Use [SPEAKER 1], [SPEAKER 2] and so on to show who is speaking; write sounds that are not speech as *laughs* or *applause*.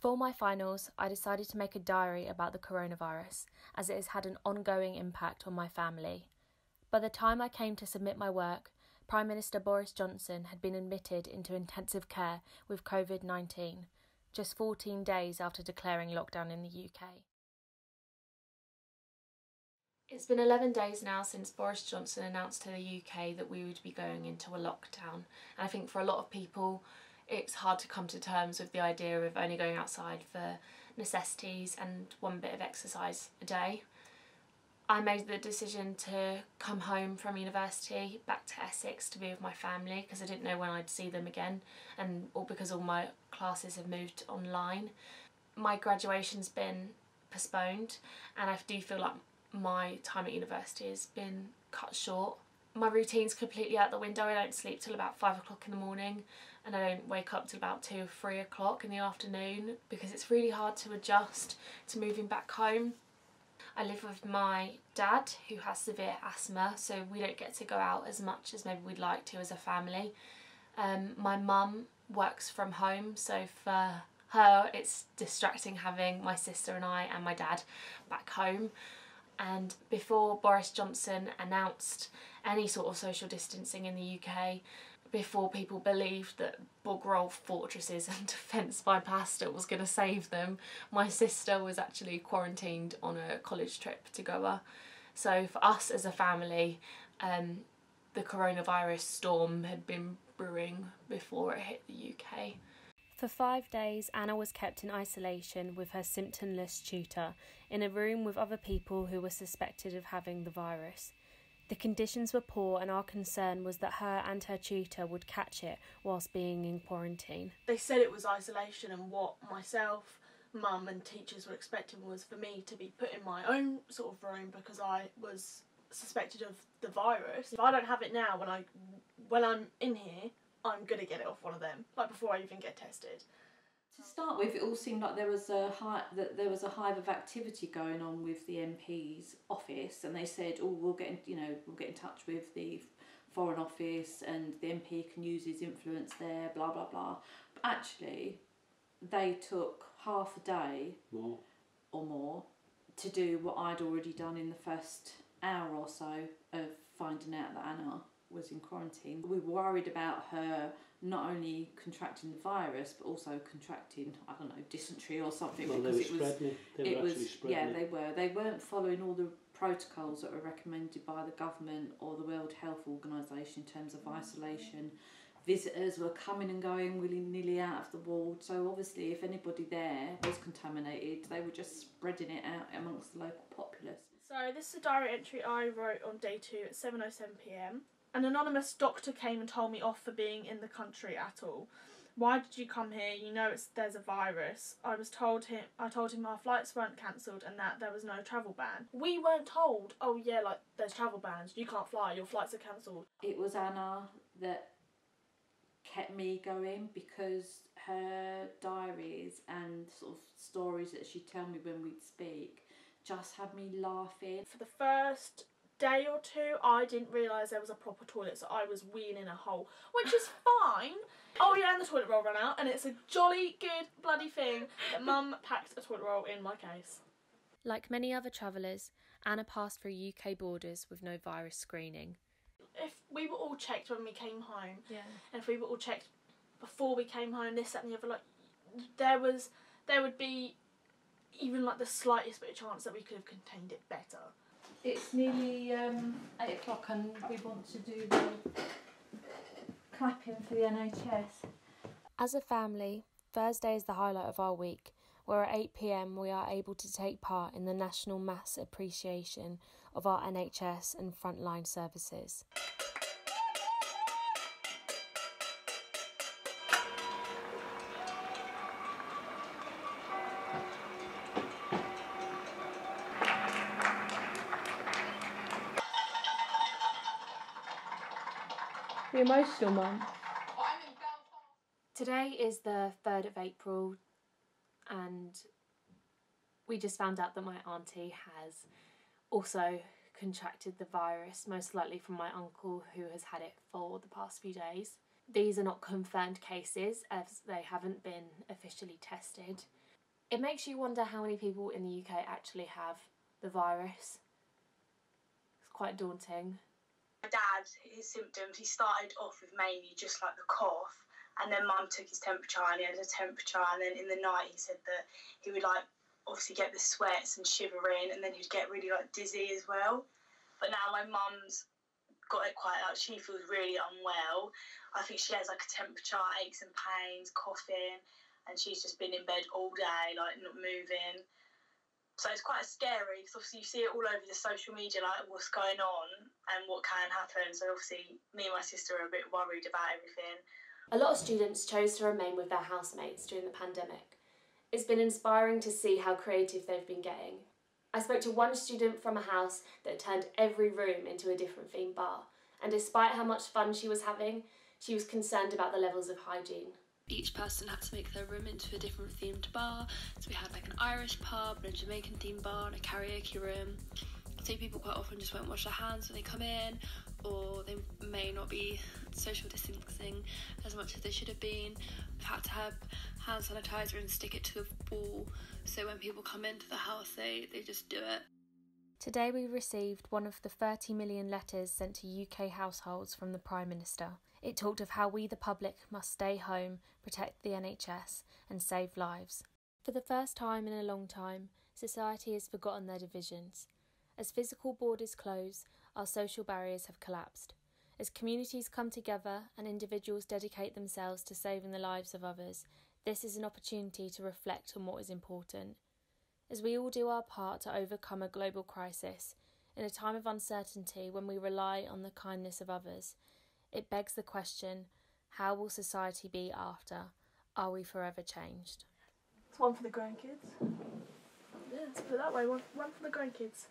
[SPEAKER 1] For my finals, I decided to make a diary about the coronavirus, as it has had an ongoing impact on my family. By the time I came to submit my work, Prime Minister Boris Johnson had been admitted into intensive care with COVID 19, just 14 days after declaring lockdown in the UK. It's been 11 days now since Boris Johnson announced to the UK that we would be going into a lockdown, and I think for a lot of people, it's hard to come to terms with the idea of only going outside for necessities and one bit of exercise a day. I made the decision to come home from university back to Essex to be with my family because I didn't know when I'd see them again and all because all my classes have moved online. My graduation's been postponed and I do feel like my time at university has been cut short my routine's completely out the window. I don't sleep till about five o'clock in the morning and I don't wake up till about two or three o'clock in the afternoon because it's really hard to adjust to moving back home. I live with my dad who has severe asthma so we don't get to go out as much as maybe we'd like to as a family. Um, my mum works from home so for her it's distracting having my sister and I and my dad back home and before Boris Johnson announced any sort of social distancing in the UK, before people believed that bog roll fortresses and *laughs* defence by pasta was going to save them, my sister was actually quarantined on a college trip to Goa. So for us as a family, um, the coronavirus storm had been brewing before it hit the UK. For five days, Anna was kept in isolation with her symptomless tutor in a room with other people who were suspected of having the virus. The conditions were poor, and our concern was that her and her tutor would catch it whilst being in quarantine.
[SPEAKER 2] They said it was isolation, and what myself, mum, and teachers were expecting was for me to be put in my own sort of room because I was suspected of the virus. If I don't have it now, when I when I'm in here, I'm gonna get it off one of them, like before I even get tested.
[SPEAKER 3] To start with, it all seemed like there was a high, that there was a hive of activity going on with the MP's office, and they said, "Oh, we'll get in, you know we'll get in touch with the Foreign Office, and the MP can use his influence there." Blah blah blah. But actually, they took half a day
[SPEAKER 4] more.
[SPEAKER 3] or more to do what I'd already done in the first hour or so of finding out that Anna was in quarantine. We were worried about her not only contracting the virus but also contracting I don't know dysentery or something
[SPEAKER 4] Well, they
[SPEAKER 3] because
[SPEAKER 4] were
[SPEAKER 3] it was
[SPEAKER 4] spreading it. They were
[SPEAKER 3] it was
[SPEAKER 4] spreading
[SPEAKER 3] yeah
[SPEAKER 4] it.
[SPEAKER 3] they were they weren't following all the protocols that were recommended by the government or the World Health Organization in terms of isolation. Visitors were coming and going willy nilly out of the ward, so obviously, if anybody there was contaminated, they were just spreading it out amongst the local populace.
[SPEAKER 2] So this is a diary entry I wrote on day two at 7.07pm. An anonymous doctor came and told me off for being in the country at all. Why did you come here? You know it's there's a virus. I was told him I told him our flights weren't cancelled and that there was no travel ban. We weren't told, oh yeah, like there's travel bans, you can't fly, your flights are cancelled.
[SPEAKER 3] It was Anna that kept me going because her diaries and sort of stories that she'd tell me when we'd speak just had me laughing.
[SPEAKER 2] For the first day or two I didn't realise there was a proper toilet so I was weeing in a hole, which is *laughs* fine. Oh yeah, and the toilet roll ran out and it's a jolly good bloody thing that mum *laughs* packed a toilet roll in my case.
[SPEAKER 1] Like many other travellers, Anna passed through UK borders with no virus screening.
[SPEAKER 2] If we were all checked when we came home
[SPEAKER 1] Yeah.
[SPEAKER 2] and if we were all checked before we came home, this, that and the other, like there was there would be even like the slightest bit of chance that we could have contained it better.
[SPEAKER 3] It's nearly um, eight o'clock and we want to do the clapping for the NHS.
[SPEAKER 1] As a family, Thursday is the highlight of our week, where at 8 pm we are able to take part in the national mass appreciation of our NHS and frontline services.
[SPEAKER 2] Emotional mum.
[SPEAKER 1] Today is the 3rd of April, and we just found out that my auntie has also contracted the virus, most likely from my uncle who has had it for the past few days. These are not confirmed cases as they haven't been officially tested. It makes you wonder how many people in the UK actually have the virus. It's quite daunting.
[SPEAKER 4] My dad, his symptoms, he started off with mainly just like the cough, and then mum took his temperature and he had a temperature, and then in the night he said that he would like obviously get the sweats and shivering, and then he'd get really like dizzy as well. But now my mum's got it quite like she feels really unwell. I think she has like a temperature, aches and pains, coughing, and she's just been in bed all day, like not moving. So it's quite scary because obviously you see it all over the social media, like what's going on and what can happen. So obviously me and my sister are a bit worried about everything.
[SPEAKER 1] A lot of students chose to remain with their housemates during the pandemic. It's been inspiring to see how creative they've been getting. I spoke to one student from a house that turned every room into a different theme bar, and despite how much fun she was having, she was concerned about the levels of hygiene.
[SPEAKER 5] Each person had to make their room into a different themed bar, so we had like an Irish pub and a Jamaican themed bar and a karaoke room. So people quite often just won't wash their hands when they come in, or they may not be social distancing as much as they should have been. We've had to have hand sanitizer and stick it to the wall so when people come into the house they, they just do it.
[SPEAKER 1] Today we received one of the 30 million letters sent to UK households from the Prime Minister. It talked of how we, the public, must stay home, protect the NHS, and save lives. For the first time in a long time, society has forgotten their divisions. As physical borders close, our social barriers have collapsed. As communities come together and individuals dedicate themselves to saving the lives of others, this is an opportunity to reflect on what is important. As we all do our part to overcome a global crisis, in a time of uncertainty when we rely on the kindness of others, it begs the question how will society be after? Are we forever changed?
[SPEAKER 2] It's one for the grandkids. Yeah, let's put it that way. One, one for the grandkids.